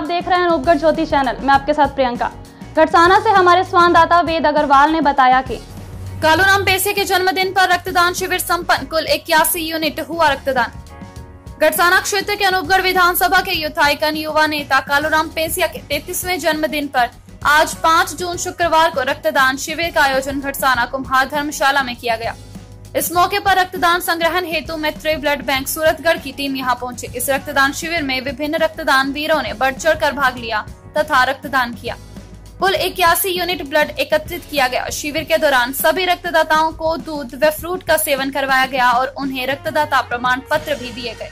आप देख रहे हैं रूपगढ़ ज्योति चैनल। मैं आपके साथ प्रियंका। घटसाना से हमारे स्वानदाता वेद अग्रवाल ने बताया कि कालूराम पेसे के जन्मदिन पर रक्तदान शिविर संपन्न। कुल इक्यासी यूनिट हुआ रक्तदान। गढ़साना क्षेत्र के अनूपगढ़ विधानसभा के आइकन युवा नेता कालूराम पेसिया के तैतीसवें जन्मदिन पर आज 5 जून शुक्रवार को रक्तदान शिविर का आयोजन घटसाना कुम्हार धर्मशाला में किया गया। इस मौके पर रक्तदान संग्रहण हेतु मैत्री ब्लड बैंक सूरतगढ़ की टीम यहाँ पहुँची। इस रक्तदान शिविर में विभिन्न रक्तदान वीरों ने बढ़ चढ़ कर भाग लिया तथा रक्तदान किया। कुल इक्यासी यूनिट ब्लड एकत्रित किया गया। शिविर के दौरान सभी रक्तदाताओं को दूध व फ्रूट का सेवन करवाया गया और उन्हें रक्तदाता प्रमाण पत्र भी दिए गए।